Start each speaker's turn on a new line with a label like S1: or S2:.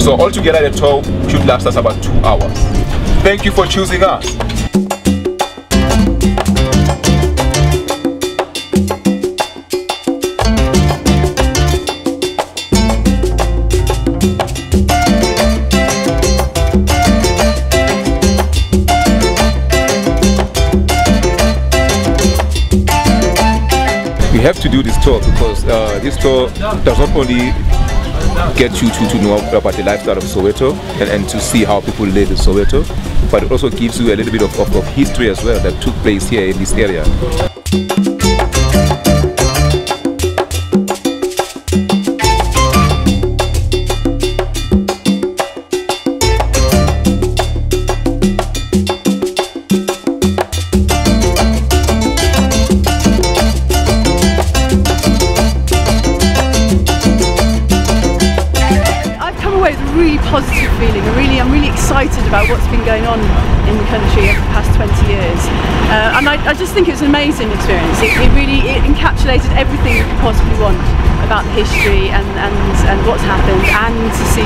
S1: So altogether the tour should last us about two hours. Thank you for choosing us. We have to do this tour because uh, this tour does not only get you to, to know about the lifestyle of Soweto and, and to see how people live in Soweto, but it also gives you a little bit of, of, of history as well that took place here in this area.
S2: With a really positive feeling. I really, I'm really excited about what's been going on in the country over the past 20 years, uh, and I, I just think it was an amazing experience. It, it really it encapsulated everything you could possibly want about the history and, and, and what's happened, and to see!